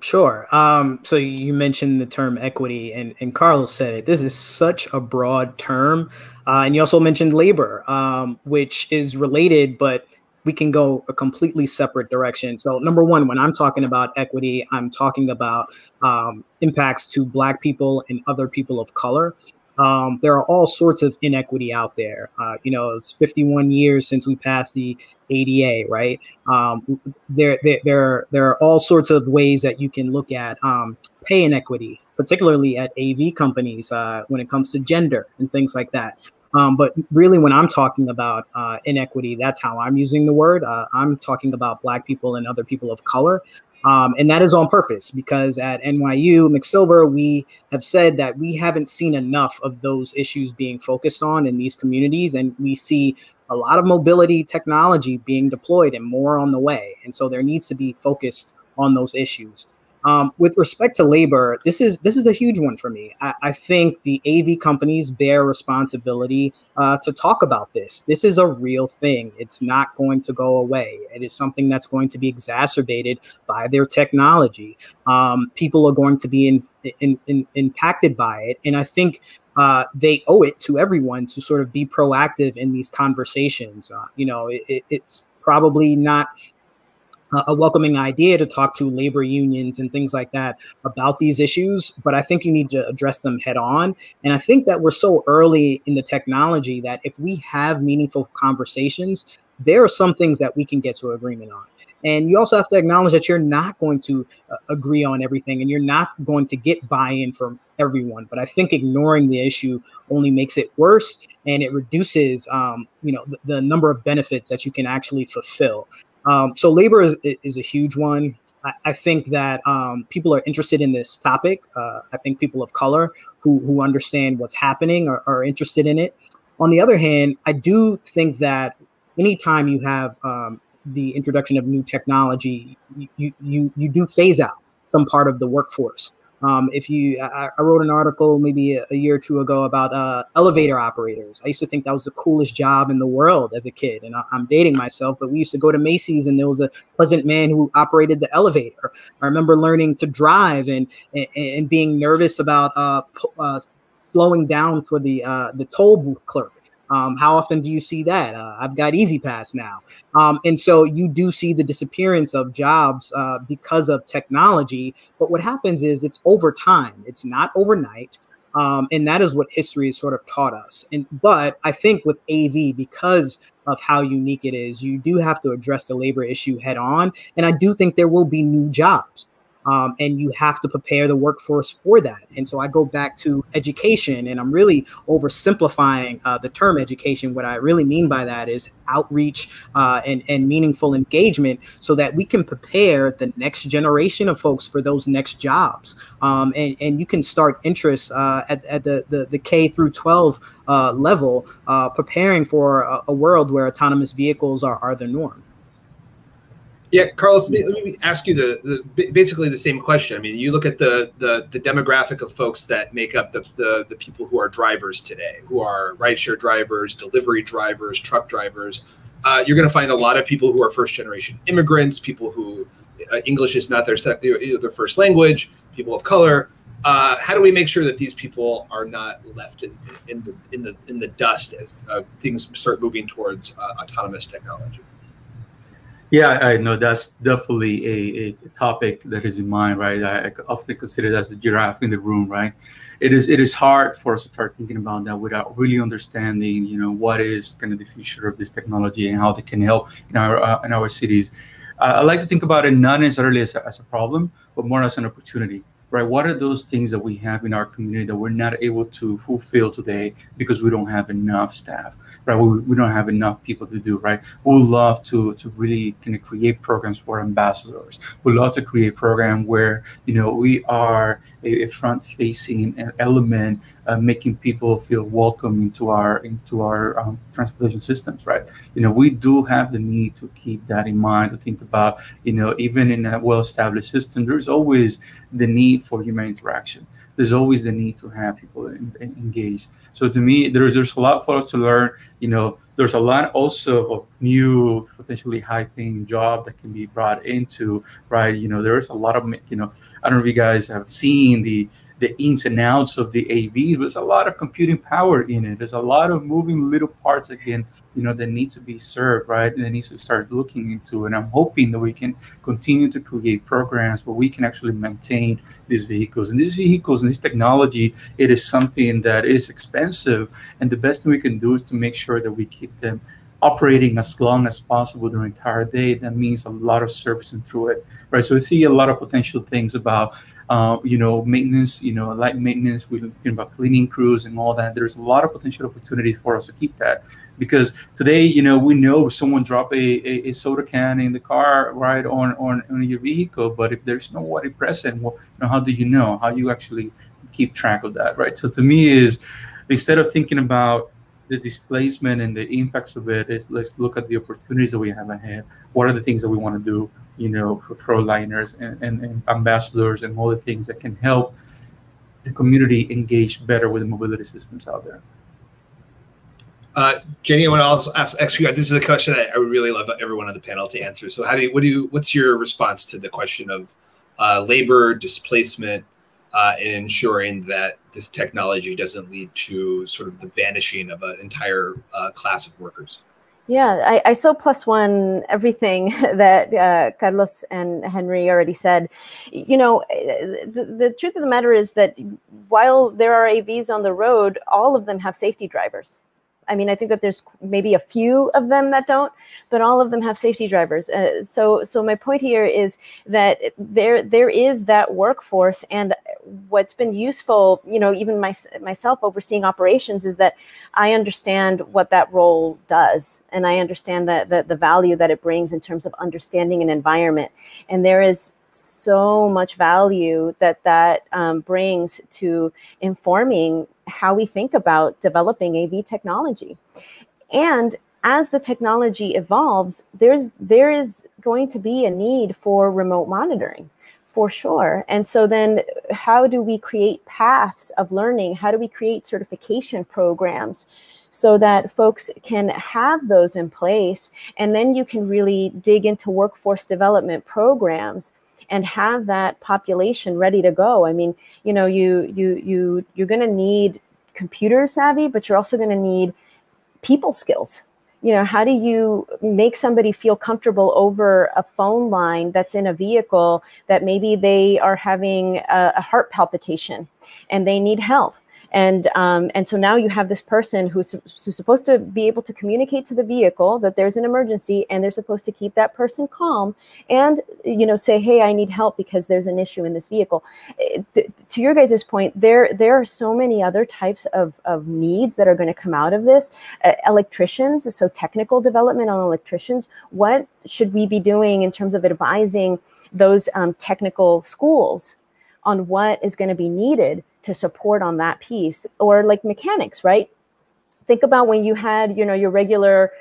Sure. Um, so you mentioned the term equity, and, and Carlos said it. This is such a broad term. Uh, and you also mentioned labor, um, which is related, but we can go a completely separate direction. So, number one, when I'm talking about equity, I'm talking about um, impacts to Black people and other people of color. Um, there are all sorts of inequity out there. Uh, you know, it's 51 years since we passed the ADA, right? Um, there, there, there, there are all sorts of ways that you can look at um, pay inequity, particularly at AV companies uh, when it comes to gender and things like that. Um, but really, when I'm talking about uh, inequity, that's how I'm using the word. Uh, I'm talking about Black people and other people of color. Um, and that is on purpose because at NYU McSilver, we have said that we haven't seen enough of those issues being focused on in these communities. And we see a lot of mobility technology being deployed and more on the way. And so there needs to be focus on those issues. Um, with respect to labor, this is this is a huge one for me. I, I think the AV companies bear responsibility uh, to talk about this. This is a real thing. It's not going to go away. It is something that's going to be exacerbated by their technology. Um, people are going to be in, in, in, impacted by it, and I think uh, they owe it to everyone to sort of be proactive in these conversations. Uh, you know, it, it's probably not a welcoming idea to talk to labor unions and things like that about these issues, but I think you need to address them head on. And I think that we're so early in the technology that if we have meaningful conversations, there are some things that we can get to agreement on. And you also have to acknowledge that you're not going to uh, agree on everything and you're not going to get buy in from everyone. But I think ignoring the issue only makes it worse and it reduces, um, you know, the, the number of benefits that you can actually fulfill. Um, so labor is, is a huge one. I, I think that um, people are interested in this topic. Uh, I think people of color who, who understand what's happening are, are, interested in it. On the other hand, I do think that anytime you have um, the introduction of new technology, you, you, you do phase out some part of the workforce. Um, if you, I, I, wrote an article maybe a, a, year or two ago about uh, elevator operators. I used to think that was the coolest job in the world as a kid, and I, am dating myself. But we used to go to Macy's, and there was a pleasant man who operated the elevator. I remember learning to drive and and, and being nervous about uh, uh, slowing down for the uh, the toll booth clerk. Um, how often do you see that? Uh, I've got E-ZPass now. Um, and so you do see the disappearance of jobs uh, because of technology. But what happens is it's over time, it's not overnight. Um, and that is what history has sort of taught us. And but I think with AV, because of how unique it is, you do have to address the labor issue head on. And I do think there will be new jobs um, and you have to prepare the workforce for that. And so I go back to education, and I'm really oversimplifying uh, the term education. What I really mean by that is outreach uh, and, and meaningful engagement so that we can prepare the next generation of folks for those next jobs. Um, and, and you can start interest uh, at, at the, the, the K through 12 uh, level, uh, preparing for a, a world where autonomous vehicles are, are the norm. Yeah, Carlos, let me, ask you the, the, basically the same question. I mean, you look at the, the the demographic of folks that make up the, the the people who are drivers today, who are rideshare drivers, delivery drivers, truck drivers. Uh, you're going to find a lot of people who are first generation immigrants, people who uh, English is not their their first language, people of color. Uh, how do we make sure that these people are not left in, in the in the in the dust as uh, things start moving towards uh, autonomous technology? Yeah, I know that's definitely a, a topic that is in mind, right? I, often consider that as the giraffe in the room, right? It is it is hard for us to start thinking about that without really understanding, you know, what is kind of the future of this technology and how they can help in our uh, in our cities. Uh, I like to think about it not necessarily as a, as a problem, but more as an opportunity right? What are those things that we have in our community that we're not able to fulfill today because we don't have enough staff, right? We, we don't have enough people to do, right? We would love to to really kind of create programs for ambassadors. We love to create program where you know we are a, a front-facing element uh, making people feel welcome into our into our um, transportation systems, right? You know, we do have the need to keep that in mind to think about, you know, even in a well-established system, there's always the need for human interaction. There's always the need to have people engaged. So to me, there's there's a lot for us to learn. You know, there's a lot also of new potentially high-paying job that can be brought into right. You know, there's a lot of you know, I don't know if you guys have seen the the ins and outs of the AV. There's a lot of computing power in it. There's a lot of moving little parts again, you know, that need to be served, right? And that needs to start looking into. And I'm hoping that we can continue to create programs where we can actually maintain these vehicles. And these vehicles and this technology, it is something that is expensive. And the best thing we can do is to make sure that we keep them operating as long as possible during the entire day. That means a lot of servicing through it, right? So we see a lot of potential things about uh, you know, maintenance, you know, light maintenance. We're thinking about cleaning crews and all that. There's a lot of potential opportunities for us to keep that because today, you know, we know someone drop a, a, a soda can in the car, right, on, on, on your vehicle. But if there's nobody present, well, you know, how do you know? How you actually keep track of that, right? So to me is instead of thinking about the displacement and the impacts of it is let's look at the opportunities that we have ahead. What are the things that we want to do, you know, for Frontliners and, and, and ambassadors and all the things that can help the community engage better with the mobility systems out there. Uh, Jenny, I want to also ask, you, this is a question that I would really love everyone on the panel to answer. So how do you, what do you, what's your response to the question of uh, labor displacement uh, in ensuring that this technology doesn't lead to sort of the vanishing of an entire uh, class of workers. Yeah, I, I saw plus one everything that uh, Carlos and Henry already said. You know, the, the truth of the matter is that while there are AVs on the road, all of them have safety drivers. I mean, I think that there's maybe a few of them that don't, but all of them have safety drivers. Uh, so, so my point here is that there there is that workforce, and what's been useful, you know, even my, myself overseeing operations, is that I understand what that role does, and I understand that the, the value that it brings in terms of understanding an environment, and there is so much value that that um, brings to informing how we think about developing AV technology. And as the technology evolves, there's there is going to be a need for remote monitoring for sure. And so then how do we create paths of learning? How do we create certification programs so that folks can have those in place and then you can really dig into workforce development programs and have that population ready to go. I mean, you know, you you you you're going to need computer savvy, but you're also going to need people skills. You know, how do you make somebody feel comfortable over a phone line that's in a vehicle that maybe they are having a, a heart palpitation and they need help? And, um, and so now you have this person who's, who's supposed to be able to communicate to the vehicle that there's an emergency and they're supposed to keep that person calm and, you know, say, hey, I need help because there's an issue in this vehicle. Eh, to your guys' point, there, there are so many other types of, of needs that are going to come out of this. Uh, electricians, so technical development on electricians, what should we be doing in terms of advising those um, technical schools on what is going to be needed to support on that piece or like mechanics right? Think about when you had you know your regular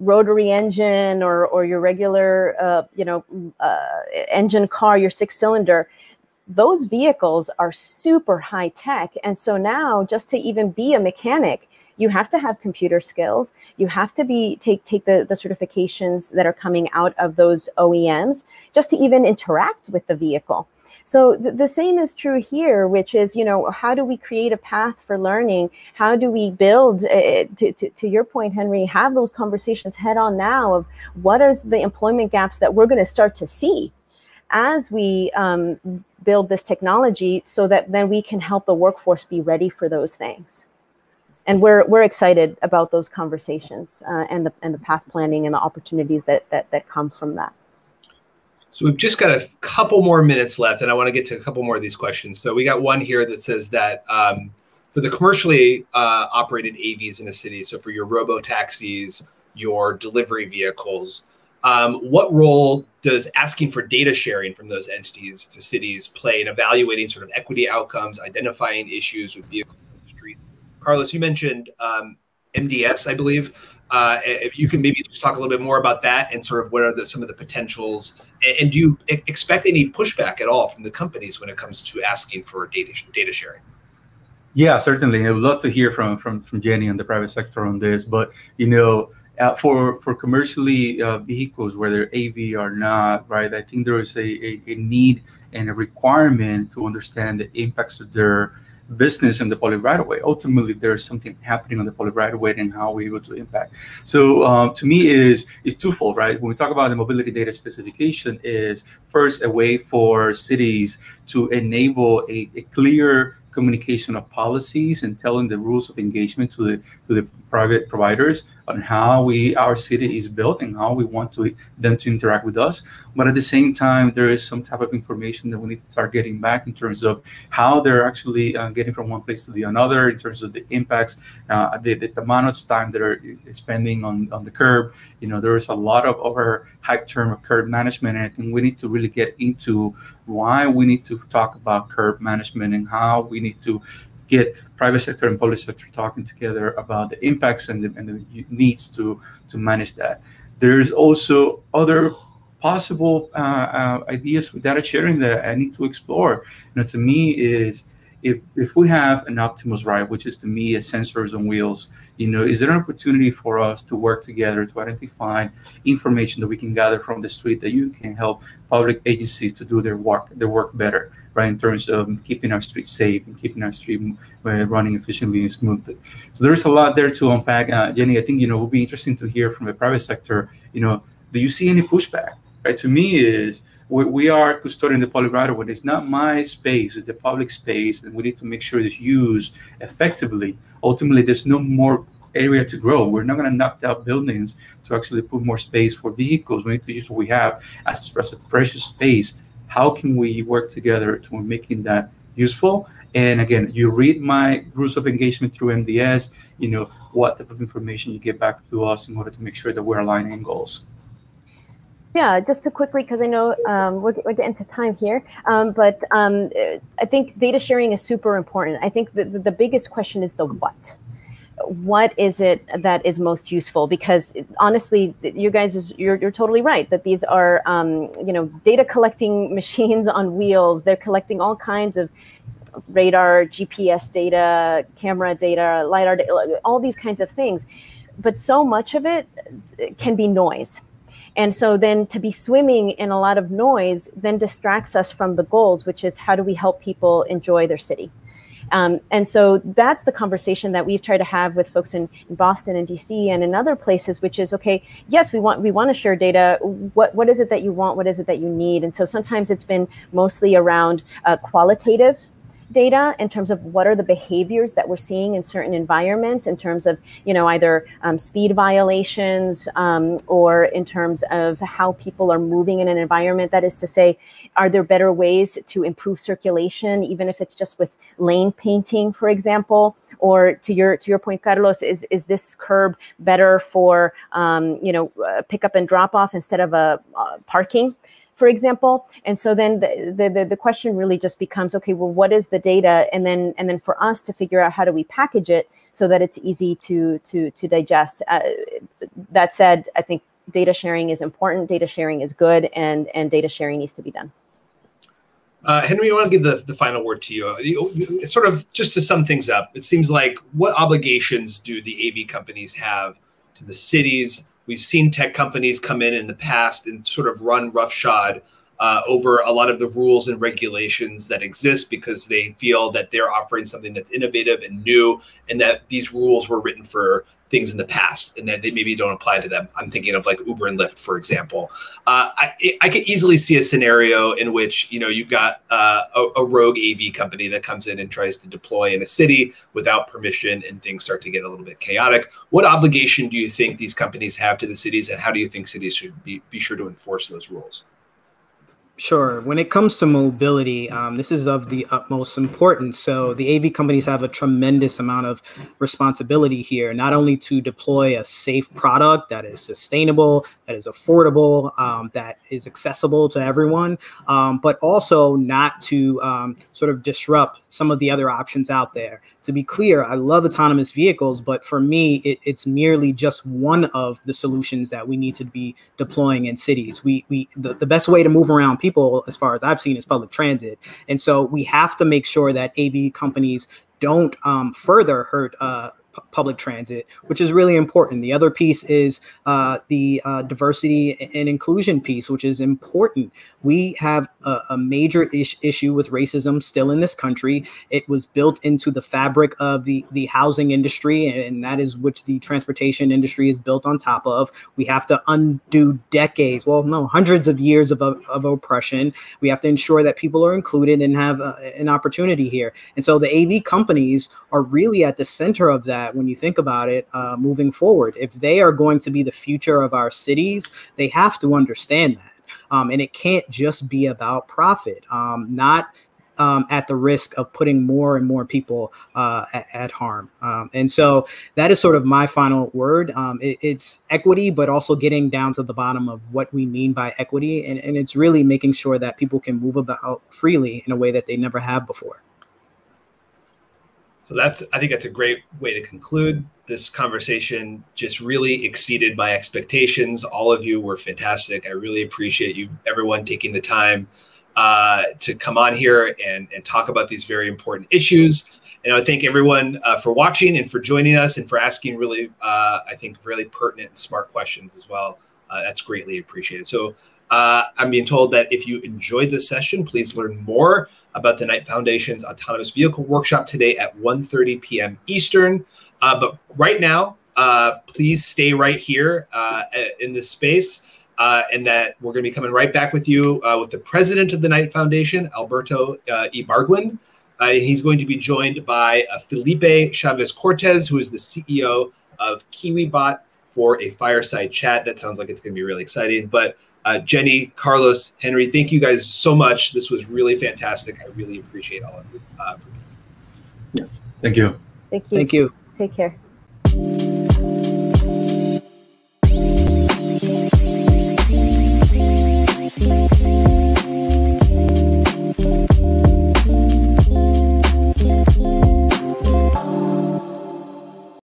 rotary engine or or your regular uh, you know uh, engine car your six cylinder. Those vehicles are super high tech. And so now just to even be a mechanic you have to have computer skills. You have to be take take the, the certifications that are coming out of those oems just to even interact with the vehicle so th- the same is true here, which is, you know, how do we create a path for learning? How do we build, uh, to, to, to your point, Henry, have those conversations head on now of what are the employment gaps that we're going to start to see as we um, build this technology so that then we can help the workforce be ready for those things and we're we're excited about those conversations uh, and the and the path planning and the opportunities that that that come from that. So we've just got a couple more minutes left, and I want to get to a couple more of these questions. So we got one here that says that um, for the commercially uh, operated AVs in a city, so for your robo taxis, your delivery vehicles, um, what role does asking for data sharing from those entities to cities play in evaluating sort of equity outcomes, identifying issues with vehicles on the streets? Carlos, you mentioned um, MDS, I believe. Uh, if you can maybe just talk a little bit more about that and sort of what are the, some of the potentials, and do you expect any pushback at all from the companies when it comes to asking for data data sharing? Yeah, certainly. I would love to hear from from from Jenny and the private sector on this. But you know, uh, for for commercially uh, vehicles, whether AV or not, right? I think there is a, a, a need and a requirement to understand the impacts of their business in the public right of way. Ultimately, there's something happening on the public right of way and how we're able to impact. So um, to me is is twofold, right? When we talk about the mobility data specification is first a way for cities to enable a, a clear communication of policies and telling the rules of engagement to the to the private providers on how we our city is built and how we want to them to interact with us. But at the same time there is some type of information that we need to start getting back in terms of how they're actually uh, getting from one place to the another in terms of the impacts uh, the, the, amount of time that are spending on, on the curb. You know there is a lot of over hype term of curb management and i think we need to really get into why we need to talk about curb management and how we need to get private sector and public sector talking together about the impacts and the, and the needs to to manage that. There's also other possible uh, uh, ideas for data sharing that I need to explore. You know, to me is if if we have an Optimus ride, which is to me a sensors on wheels, you know, is there an opportunity for us to work together to identify information that we can gather from the street that you can help public agencies to do their work their work better, right? In terms of keeping our streets safe and keeping our street uh, running efficiently and smoothly. So there's a lot there to unpack, uh, Jenny. I think you know it will be interesting to hear from the private sector. You know, do you see any pushback? Right? To me, is we, we are custodian of the public right of way. It's not my space, it's the public space, and we need to make sure it's used effectively. Ultimately, there's no more area to grow. We're not going to knock down buildings to actually put more space for vehicles. We need to use what we have as, as a precious space. How can we work together to making that useful? And again, you read my rules of engagement through MDS, you know, what type of information you get back to us in order to make sure that we're aligning goals. Yeah, just to quickly, because I know um, we're, we're, getting to time here, um, but um, I think data sharing is super important. I think the, the biggest question is the what. What is it that is most useful? Because honestly, you guys, is, you're, you're totally right that these are, um, you know, data collecting machines on wheels. They're collecting all kinds of radar, GPS data, camera data, LiDAR, all these kinds of things. But so much of it can be noise and so then to be swimming in a lot of noise then distracts us from the goals, which is how do we help people enjoy their city? Um, and so that's the conversation that we've tried to have with folks in, in, Boston and DC and in other places, which is okay. Yes, we want we want to share data. What what is it that you want? What is it that you need? And so sometimes it's been mostly around uh, qualitative data in terms of what are the behaviors that we're seeing in certain environments in terms of you know either um, speed violations um, or in terms of how people are moving in an environment. That is to say are there better ways to improve circulation even if it's just with lane painting for example? Or to your to your point carlos is is this curb better for um, you know uh, pick up and drop off instead of a uh, parking for example. And so then the, the, the, question really just becomes, okay, well, what is the data? And then, and then for us to figure out how do we package it so that it's easy to, to, to digest. Uh, that said, I think data sharing is important. Data sharing is good and, and data sharing needs to be done. Uh, Henry, I want to give the, the final word to you. you. Sort of just to sum things up, it seems like what obligations do the AV companies have to the cities, We've seen tech companies come in in the past and sort of run roughshod uh, over a lot of the rules and regulations that exist because they feel that they're offering something that's innovative and new, and that these rules were written for things in the past and that they maybe don't apply to them. I'm thinking of like Uber and Lyft, for example. Uh, I, I could easily see a scenario in which you know you've got uh, a, a, rogue AV company that comes in and tries to deploy in a city without permission, and things start to get a little bit chaotic. What obligation do you think these companies have to the cities, and how do you think cities should be, be sure to enforce those rules? Sure. When it comes to mobility, um, this is of the utmost importance. So the AV companies have a tremendous amount of responsibility here, not only to deploy a safe product that is sustainable, that is affordable, um, that is accessible to everyone, um, but also not to um, sort of disrupt some of the other options out there. To be clear, I love autonomous vehicles, but for me, it, it's merely just one of the solutions that we need to be deploying in cities. We, we the, the best way to move around people, as far as I've seen, is public transit. And so we have to make sure that AV companies don't um, further hurt uh, public transit, which is really important. The other piece is uh, the uh, diversity and inclusion piece, which is important. We have a, a major is issue with racism still in this country. It was built into the fabric of the, the housing industry, and that is which the transportation industry is built on top of. We have to undo decades, well, no, hundreds of years of, of oppression. We have to ensure that people are included and have uh, an opportunity here. And so the AV companies are really at the center of that that when you think about it uh, moving forward. If they are going to be the future of our cities, they have to understand that. Um, and it can't just be about profit, um, not um, at the risk of putting more and more people uh, at, at, harm. Um, and so that is sort of my final word. Um, it, it's equity, but also getting down to the bottom of what we mean by equity. And, and it's really making sure that people can move about freely in a way that they never have before. So that's I think that's a great way to conclude this conversation. Just really exceeded my expectations. All of you were fantastic. I really appreciate you, everyone, taking the time uh, to come on here and, and talk about these very important issues. And I thank everyone uh, for watching and for joining us and for asking really, uh, I think, really pertinent and smart questions as well. Uh, that's greatly appreciated. So uh, I'm being told that if you enjoyed this session, please learn more about the Knight Foundation's Autonomous Vehicle Workshop today at 1.30 p.m. Eastern. Uh, but right now, uh, please stay right here uh, in this space. Uh, and that we're going to be coming right back with you uh, with the president of the Knight Foundation, Alberto E. Ibargüen. he's going to be joined by Felipe Chavez Cortez, who is the CEO of KiwiBot, for a fireside chat. That sounds like it's going to be really exciting. But uh, Jenny, Carlos, Henry, thank you guys so much. This was really fantastic. I really appreciate all of you. Uh, yeah. Thank you. Thank you. Thank you. Take care.